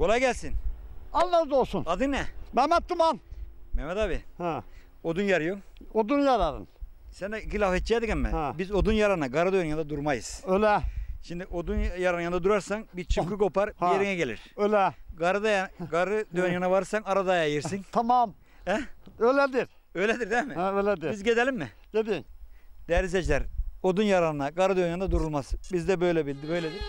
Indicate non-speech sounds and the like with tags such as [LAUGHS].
Kolay gelsin. Allah razı olsun. Adın ne? Mehmet Duman. Mehmet abi. Ha. Odun yarıyor. Odun yararın. Sen de iki laf edecektik ama Ha. biz odun yarana Karadağ'ın yanında durmayız. Öyle. Şimdi odun yaranın yanında durarsan bir çıpkı oh. kopar Ha. bir yerine gelir. Öyle. Karıda [LAUGHS] garı dön yana varsan aradaya yersin. [LAUGHS] Tamam. He? Öyledir. Öyledir değil mi? Ha, öyledir. Biz gidelim mi? Dedin. Değerli izleyiciler, odun yaranına, garı dön yanında durulmaz. Biz de böyle bildi, böyledir.